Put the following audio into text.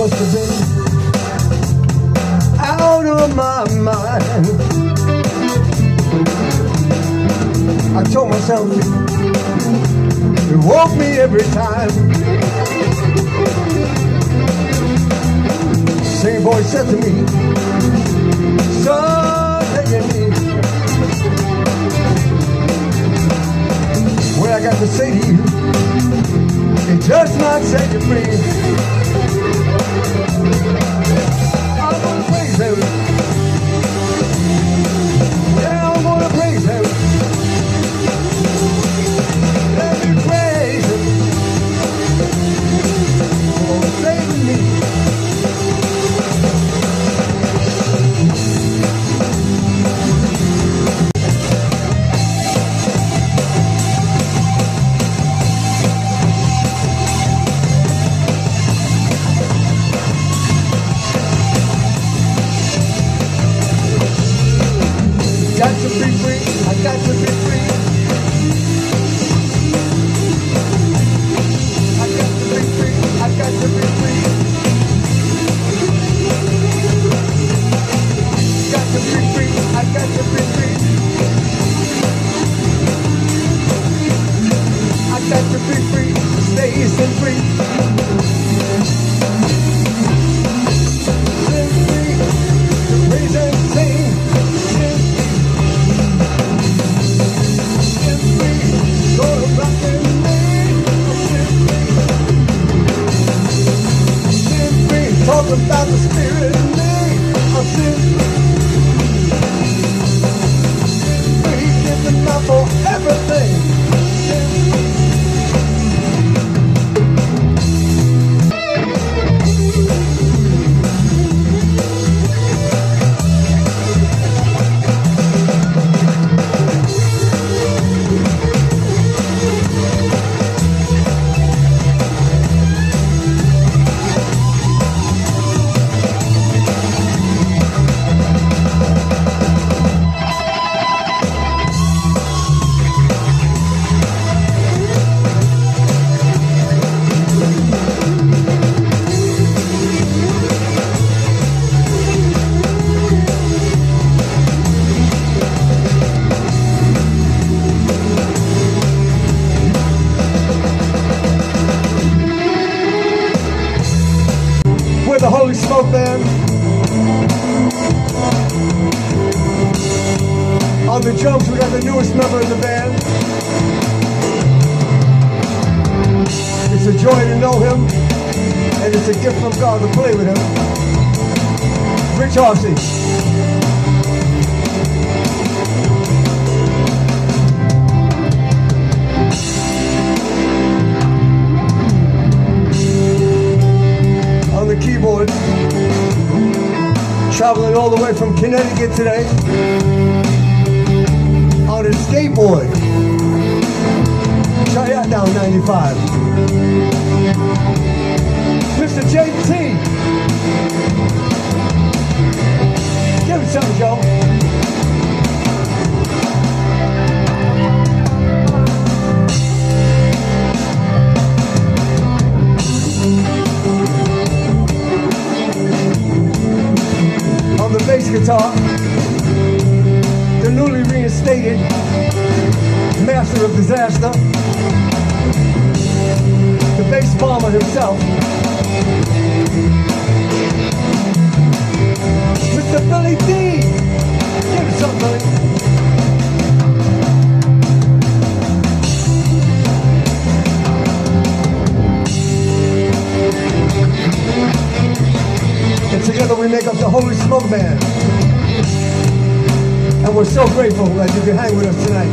must have been out of my mind. I told myself it woke me every time. Same voice said to me, something you need. What I got to say to you, it does not set you free. Gonna Got to be free. I got to be free. Talk about the spirit in me. I'm sin We're the Holy Smoke Band. On the drums, we got the newest member of the band. It's a joy to know him, and it's a gift from God to play with him. Rich Horsey. Traveling all the way from Connecticut today on a skateboard. Try that down 95. Mr. JT. The newly reinstated master of disaster, the bass bomber himself, Mr. Billy D. Give it something, together we make up the Holy Smoke Band. And we're so grateful that you can hang with us tonight.